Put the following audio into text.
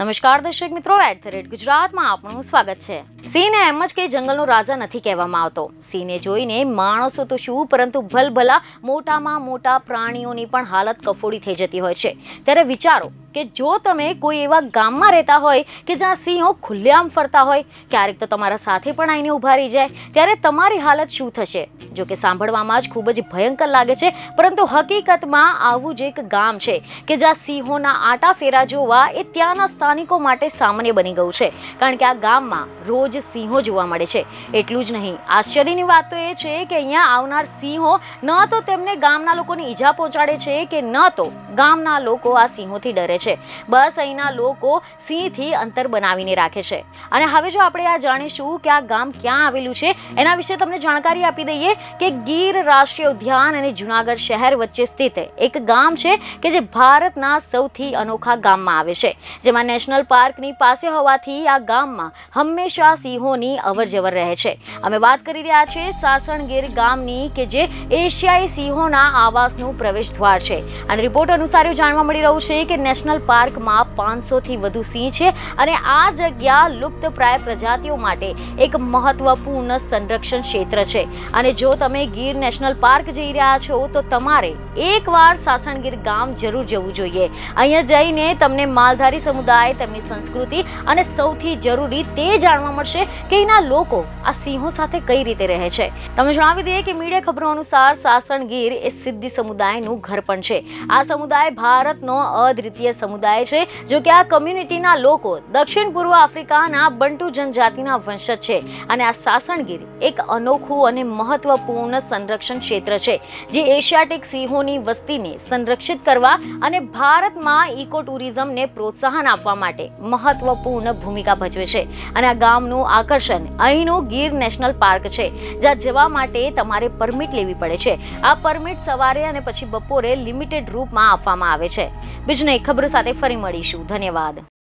નમસ્કાર દર્શક મિત્રો એટ ધ રેટ ગુજરાતમાં આપનું સ્વાગત છે. સિંહને એમ જ કે જંગલનો રાજા નથી કહેવામાં આવતો. સિંહને જોઈને માણસો તો શું, પરંતુ ભલભલા મોટામાં મોટા પ્રાણીઓની પણ હાલત કફોડી થઈ જતી હોય છે. ત્યારે વિચારો કે જો તમે કોઈ એવા ગામમાં રહેતા હોય કે જ્યાં સિંહો ખુલ્લેઆમ ફરતા હોય, ક્યારેક તો તમારા સાથે પણ આવીને ઊભા રહી જાય. ત્યારે તમારી હાલત શું થશે? જો કે સાંભળવામાં જ ખૂબ જ ભયંકર લાગે છે, પરંતુ હકીકતમાં આવું જ એક ગામ છે કે જ્યાં સિંહોના આટા ફેરા જોવા એ ત્યાંના સ્થાનિકો માટે સામાન્ય બની ગયું છે. કારણ કે આ ગામમાં રોજ સિંહો જોવા મળે છે. એટલું જ નહીં, આશ્ચર્યની વાત તો એ છે કે અહીંયા આવનાર સિંહો ન તો તેમને ગામના લોકોને ઈજા પહોંચાડે છે કે ન તો ગામના લોકો આ સિંહોથી ડરે છે. બસ અહીંના લોકો સિંહથી અંતર બનાવીને રાખે છે. અને હવે જો આપણે આ જાણીશું કે આ ગામ ક્યાં આવેલું છે, એના વિશે તમને જાણકારી આપી દઈએ કે ગીર રાષ્ટ્રીય ઉદ્યાન અને જુનાગઢ શહેર વચ્ચે સ્થિત એક ગામ છે કે જે ભારતના સૌથી અનોખા ગામમાં આવે છે. જેમાં નેશનલ પાર્કની પાસે હોવાથી આ ગામમાં હંમેશા સિંહોની અવરજવર રહે છે. અમે વાત કરી રહ્યા છીએ સાસણગીર ગામની કે જે એશિયાઈ સિંહોના આવાસનું પ્રવેશ દ્વાર છે. અને રિપોર્ટ અનુસાર જાણવા મળી રહ્યું છે કે નેશનલ પાર્કમાં પાંચસોથી વધુ સિંહ છે અને આ જગ્યા લુપ્તપ્રાય પ્રજાતિઓ માટે એક મહત્વપૂર્ણ સંરક્ષણ ક્ષેત્ર છે. અને જો તમે ગીર નેશનલ પાર્ક જઈ રહ્યા છો, તો તમારે એકવાર સાસણગીર ગામ જરૂર જવું જોઈએ. અહીંયા જઈને તમને માલધારી સમુદાય, તેમની સંસ્કૃતિ અને સૌથી જરૂરી તે જાણવા મળશે કે એના લોકો આ સિંહો સાથે કઈ રીતે રહે છે. તમે જણાવી દઈએ કે મીડિયા ખબરો અનુસાર સાસણગીર એ સિદ્ધિ સમુદાયનું ઘર પણ છે. આ સમુદાય ભારતનો અદ્વિતીય સમુદાય છે, જો કે આ કમ્યુનિટીના લોકો દક્ષિણ પૂર્વ આફ્રિકાના બંટુ જનજાતિના વંશજ છે. અને આ સાસણગીર એક અનોખું અને મહત્વપૂર્ણ સંરક્ષણ ક્ષેત્ર છે, જે એશિયાટિક સિંહોની વસ્તીને સંરક્ષિત કરવા અને ભારતમાં ઇકો ટુરિઝમને પ્રોત્સાહન આપવા માટે મહત્વપૂર્ણ ભૂમિકા ભજવે છે. અને આ ગામનું આકર્ષણ અહીંનું ગીર નેશનલ પાર્ક છે, જ્યાં જવા માટે તમારે પરમિટ લેવી પડે છે. આ પરમિટ સવારે અને પછી બપોરે લિમિટેડ રૂપમાં આપવામાં આવે છે. બીજને સાથે ફરી મળીશું. ધન્યવાદ.